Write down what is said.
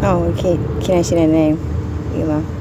Oh, okay. Can I see the name? Ela.